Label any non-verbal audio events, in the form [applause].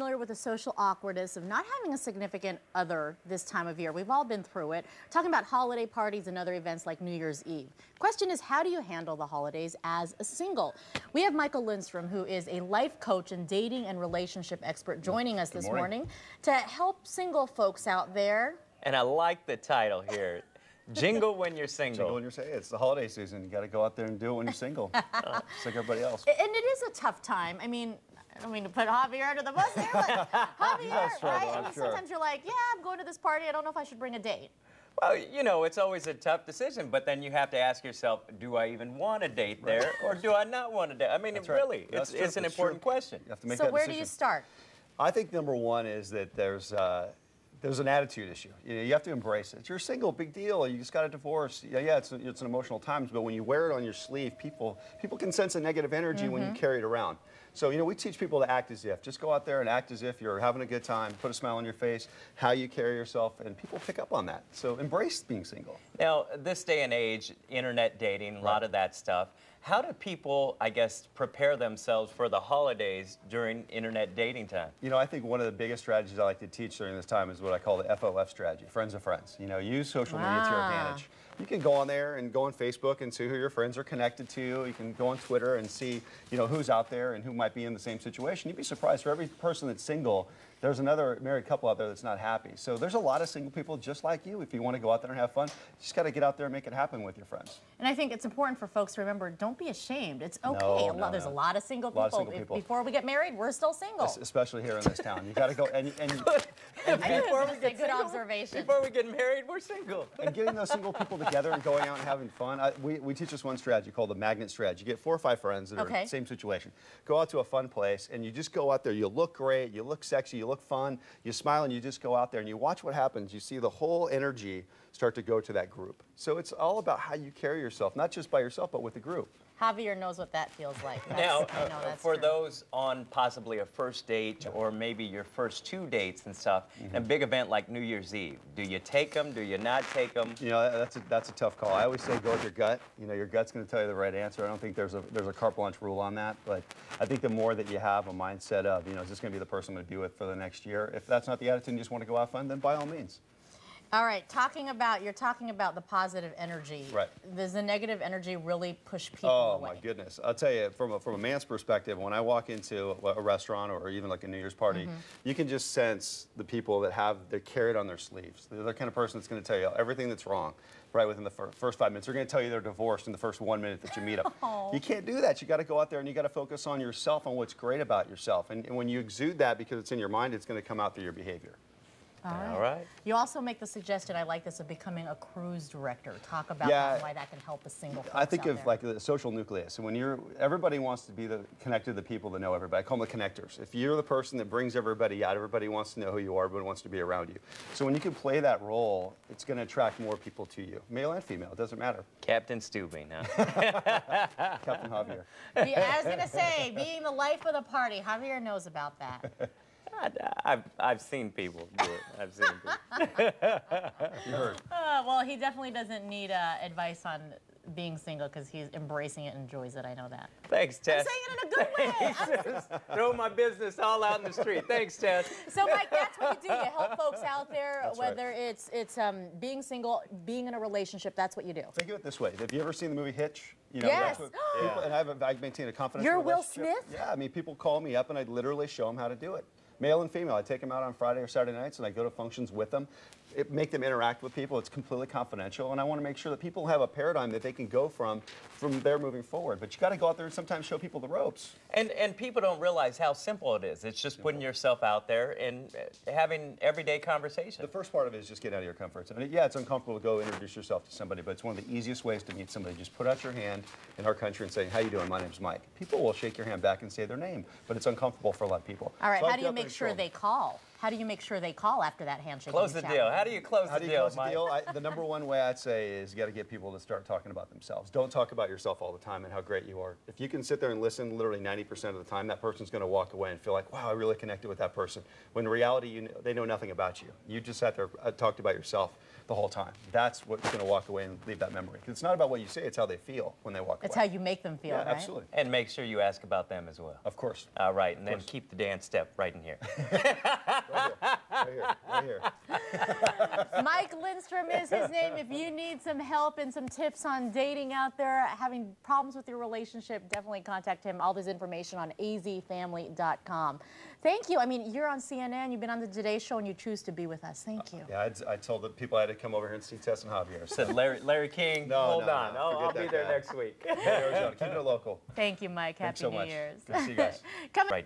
familiar with the social awkwardness of not having a significant other this time of year. We've all been through it. Talking about holiday parties and other events like New Year's Eve. Question is, how do you handle the holidays as a single? We have Michael Lindstrom, who is a life coach and dating and relationship expert, joining us this morning. morning to help single folks out there. And I like the title here. [laughs] Jingle when you're single. Jingle when you're single. It's the holiday season. You got to go out there and do it when you're single. [laughs] Just like everybody else. And it is a tough time. I mean, I mean to put Javier under the bus there, but [laughs] Javier, right? I mean, sure. sometimes you're like, yeah, I'm going to this party. I don't know if I should bring a date. Well, you know, it's always a tough decision, but then you have to ask yourself, do I even want a date there, or do I not want a date? I mean, That's really, right. it's, it's an important true. question. You have to make so that where decision. do you start? I think number one is that there's uh, there's an attitude issue. You, know, you have to embrace it. You're single, big deal. You just got a divorce. Yeah, yeah, it's, it's an emotional times, but when you wear it on your sleeve, people people can sense a negative energy mm -hmm. when you mm-hmm. carry it around. So, you know, we teach people to act as if. Just go out there and act as if you're having a good time, put a smile on your face, how you carry yourself, and people pick up on that. So embrace being single. Now, this day and age, internet dating, a right. lot of that stuff. How do people, I guess, prepare themselves for the holidays during internet dating time? You know, I think one of the biggest strategies I like to teach during this time is what I call the FOF strategy, friends of friends. You know, use social wow. media to your ah. advantage. You can go on there and go on Facebook and see who your friends are connected to. You can go on Twitter and see, you know, who's out there and who might be in the same situation. You'd be surprised for every person that's single, there's another married couple out there that's not happy. So there's a lot of single people just like you. If you want to go out there and have fun, you just got to get out there and make it happen with your friends. And I think it's important for folks to remember, don't be ashamed. It's okay. No, no, there's no. a lot of single people. Of single people. before we get married, we're still single. Especially here in this town. You got to go and, and, and [laughs] before we get good single, observation. Before we get married, we're single. And getting those single people together and going out and having fun. I, we, we teach this one strategy called the magnet strategy. You get four or five friends that are okay. in the same situation. Go out to a fun place and you just go out there. You look great. You look sexy. You look fun. You you smile and you just go out there and you watch what happens. You see the whole energy start to go to that group. So it's all about how you carry yourself, not just by yourself, but with the group. Javier knows what that feels like. That's, now, uh, for true. those on possibly a first date or maybe your first two dates and stuff, mm -hmm. a big event like New Year's Eve, do you take them? Do you not take them? You know, that's a, that's a tough call. I always say go with your gut. You know, your gut's going to tell you the right answer. I don't think there's a there's a carte blanche rule on that, but I think the more that you have a mindset of, you know, is this going to be the person I'm going to be with for the next year? If that's not the attitude and you just want to go have fun, then by all means. All right, talking about, you're talking about the positive energy. Right. Does the negative energy really push people oh, away? Oh, my goodness. I'll tell you, from a, from a man's perspective, when I walk into a restaurant or even like a New Year's party, mm -hmm. you can just sense the people that have, they carry it on their sleeves. They're the kind of person that's going to tell you everything that's wrong right within the first five minutes. They're going to tell you they're divorced in the first one minute that you meet them. [laughs] Oh. You can't do that. You got to go out there and you got to focus on yourself, on what's great about yourself. And, and when you exude that because it's in your mind, it's going to come out through your behavior. All right. All right. You also make the suggestion, I like this, of becoming a cruise director. Talk about yeah, why that can help a single person. I think of there. like the social nucleus. And when you're, everybody wants to be the connected to the people that know everybody. I call them the connectors. If you're the person that brings everybody out, everybody wants to know who you are, everybody wants to be around you. So when you can play that role, it's going to attract more people to you, male and female. It doesn't matter. Captain Stubing, huh? Captain Javier. I was going to say, being the life of the party, Javier knows about that. [laughs] I've, I've seen people do it. I've seen people. [laughs] you heard. Uh, well, he definitely doesn't need uh, advice on being single because he's embracing it and enjoys it. I know that. Thanks, Tess. I'm saying it in a good way. [laughs] [laughs] Throw my business all out in the street. Thanks, Tess. So, Mike, that's what you do. You help folks out there, that's whether right. it's it's um, being single, being in a relationship. That's what you do. Think of it this way. Have you ever seen the movie Hitch? You know, yes. What, people, and I, have, I maintain a confidential You're Will Smith? Yeah, I mean, people call me up and I literally show them how to do it male and female. I take them out on Friday or Saturday nights and I go to functions with them it, make them interact with people. It's completely confidential, and I want to make sure that people have a paradigm that they can go from from there moving forward. But you got to go out there and sometimes show people the ropes. And and people don't realize how simple it is. It's just simple. putting yourself out there and uh, having everyday conversation. The first part of it is just get out of your comfort zone. Yeah, it's uncomfortable to go introduce yourself to somebody, but it's one of the easiest ways to meet somebody. Just put out your hand in our country and say, "How you doing? My name's Mike." People will shake your hand back and say their name, but it's uncomfortable for a lot of people. All right, so how do you make sure they call? How do you make sure they call after that handshake? Close the chat? deal. How do you close How the do you deal, close the deal? I, [laughs] the number one way I'd say is you got to get people to start talking about themselves. Don't talk about yourself all the time and how great you are. If you can sit there and listen literally 90% of the time, that person's going to walk away and feel like, wow, I really connected with that person. When in reality, you know, they know nothing about you. You just sat there, uh, talked about yourself the whole time. That's what's going to walk away and leave that memory. 'Cause it's not about what you say, it's how they feel when they walk It's away. It's how you make them feel, yeah, right? absolutely. And make sure you ask about them as well. Of course. All right, and then keep the dance step right in here. [laughs] Right here, right here, right here. [laughs] Mike Lindstrom is his name. If you need some help and some tips on dating out there, having problems with your relationship, definitely contact him. All this information on azfamily.com. Thank you. I mean, you're on CNN, you've been on the Today Show, and you choose to be with us. Thank you. Yeah, I'd, I told the people I had to come over here and see Tess and Javier. So, Said Larry, Larry King, No, hold no, on. no, oh, I'll, I'll be there guy. next week. Arizona, keep it local. Thank you, Mike. Thanks Happy so New much. Year's. Good to see you guys. [laughs] Coming right.